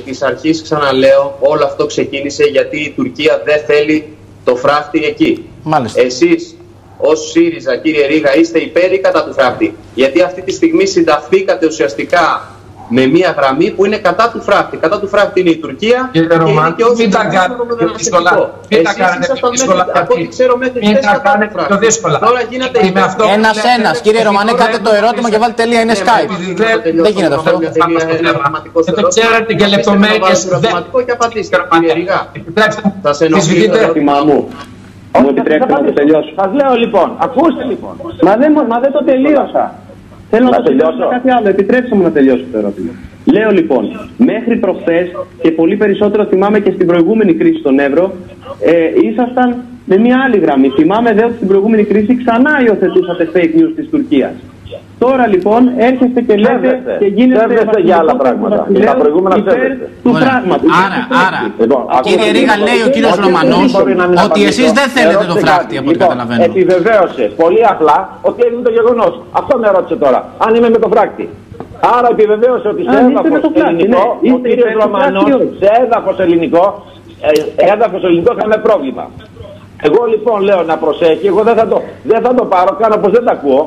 Της αρχής, ξαναλέω, όλο αυτό ξεκίνησε γιατί η Τουρκία δεν θέλει το φράχτη εκεί. Μάλιστα. Εσείς, ως ΣΥΡΙΖΑ, κύριε Ρίγα, είστε υπέρ ή κατά του φράχτη; Γιατί αυτή τη στιγμή συνταχθήκατε ουσιαστικά με μια γραμμή που είναι κατά του φράχτη. Κατά του φράχτη είναι η Τουρκία Κύριε και Ρωμάν, είναι και όσοι μην τα συνταχθούν κάνετε με το πιο δύσκολα. μεταναστευτικό. Μην τα Εσείς κάνετε ήσασταν πιο δύσκολα, μέχρι- Από ό,τι γιατί- ξέρω μέχρι μην χθες τα κατά κάνετε του φράχτη. πιο δύσκολα. Τώρα γίνεται Γιατί με αυτό που Ένα λέτε, ένα, λέτε, κύριε Ρωμανέ, επειδή κάντε το τώρα ερώτημα και βάλτε τελεία. Είναι Ναι, Skype. επειδή δεν- δεν γίνεται αυτό. Θέλει Πάμε στο ένα θέμα. ερωτηματικό Και το ερώτημα. ξέρετε και Αφήστε λεπτομέρειες να βάλω το δεν- ερωτηματικό και απαντήστε. Κύριε Ριγά, Επιτρέψτε μου. θα σε ενοχλήσω Συσβητείτε. το ερώτημά μου. Μου επιτρέπετε να το τελειώσω. Σα λέω λοιπόν, ακούστε λοιπόν. Μα δεν, μα δεν το τελείωσα. Θέλω να, Να το τελειώσω τελειώσω. με κάτι άλλο. Επιτρέψτε μου να τελειώσω το ερώτημα. Λέω λοιπόν, μέχρι προχθές και πολύ περισσότερο θυμάμαι και στην προηγούμενη κρίση στον Εύρο, ε, ήσασταν με μια άλλη γραμμή. Θυμάμαι δε ότι στην προηγούμενη κρίση ξανά υιοθετούσατε fake news της Τουρκίας. Τώρα λοιπόν έρχεστε και λέτε Ψεύδεστε. και γίνεστε Ψεύδεστε για άλλα βασιλικός πράγματα. βασιλέος Τα προηγούμενα υπέρ ψεύδεστε. του Ωραία. πράγματος. Άρα, άρα, Λοιπόν, κύριε ακούστε, Ρίγα, λοιπόν, λέει ο κύριος όχι, Ρωμανός δεν μπορεί να μην ότι απαντήσω. εσείς δεν θέλετε το Ερώτησε φράχτη κάτι. από ό,τι Λοιπόν, καταλαβαίνω. Επιβεβαίωσε πολύ απλά ότι έγινε το γεγονός. Αυτό με ρώτησε τώρα. Αν είμαι με το φράκτη. Άρα επιβεβαίωσε ότι σε Αν είστε έδαφος με το φράκτη, ελληνικό, ναι. ο Είστε κύριος υπέρ του Ρωμανός, φράκτη ή όχι. σε έδαφος ελληνικό, ε, έδαφος ελληνικό θα με πρόβλημα. Εγώ λοιπόν λέω να προσέχει, εγώ δεν θα το, δεν θα το πάρω, κάνω πως δεν τα ακούω.